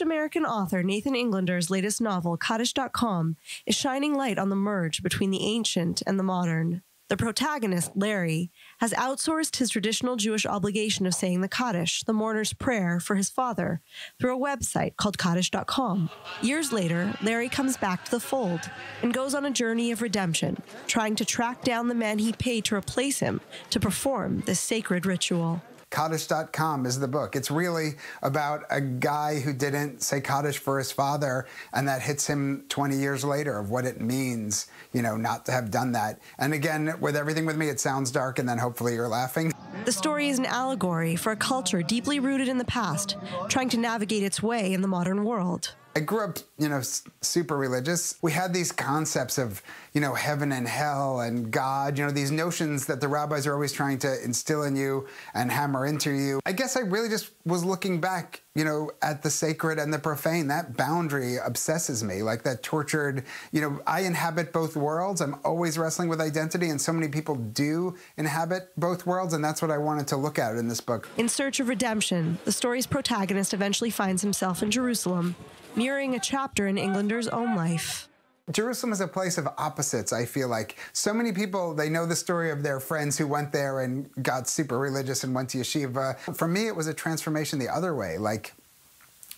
American author Nathan Englander's latest novel, Kaddish.com, is shining light on the merge between the ancient and the modern. The protagonist, Larry, has outsourced his traditional Jewish obligation of saying the Kaddish, the mourner's prayer, for his father through a website called Kaddish.com. Years later, Larry comes back to the fold and goes on a journey of redemption, trying to track down the man he paid to replace him to perform this sacred ritual. Kaddish.com is the book. It's really about a guy who didn't say Kaddish for his father, and that hits him 20 years later of what it means, you know, not to have done that. And again, with everything with me, it sounds dark, and then hopefully you're laughing. The story is an allegory for a culture deeply rooted in the past, trying to navigate its way in the modern world. I grew up, you know, super religious. We had these concepts of, you know, heaven and hell and God, you know, these notions that the rabbis are always trying to instill in you and hammer into you. I guess I really just was looking back, you know, at the sacred and the profane. That boundary obsesses me, like that tortured, you know, I inhabit both worlds. I'm always wrestling with identity, and so many people do inhabit both worlds, and that's what I wanted to look at in this book. In search of redemption, the story's protagonist eventually finds himself in Jerusalem mirroring a chapter in Englander's own life. Jerusalem is a place of opposites, I feel like. So many people, they know the story of their friends who went there and got super religious and went to yeshiva. For me, it was a transformation the other way. Like,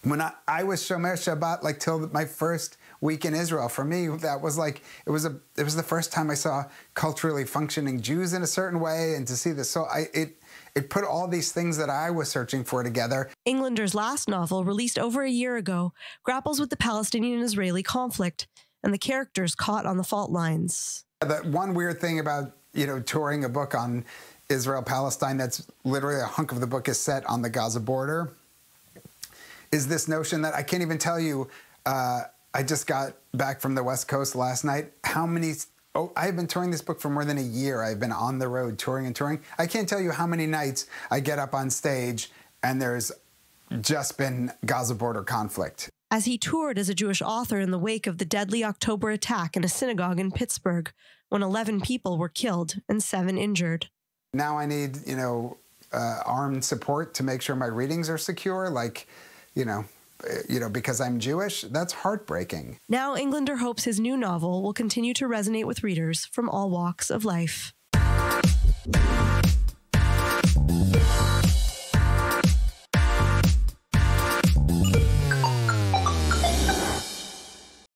when I, I was Shomer Shabbat, like till my first week in Israel, for me, that was like, it was a, it was the first time I saw culturally functioning Jews in a certain way and to see this. So I, it, it put all these things that I was searching for together. Englander's last novel, released over a year ago, grapples with the Palestinian Israeli conflict and the characters caught on the fault lines. The one weird thing about, you know, touring a book on Israel Palestine that's literally a hunk of the book is set on the Gaza border is this notion that I can't even tell you. Uh, I just got back from the West Coast last night. How many Oh, I've been touring this book for more than a year. I've been on the road touring and touring. I can't tell you how many nights I get up on stage and there's just been Gaza border conflict. As he toured as a Jewish author in the wake of the deadly October attack in a synagogue in Pittsburgh, when 11 people were killed and seven injured. Now I need, you know, uh, armed support to make sure my readings are secure. Like, you know, you know, because I'm Jewish, that's heartbreaking. Now, Englander hopes his new novel will continue to resonate with readers from all walks of life.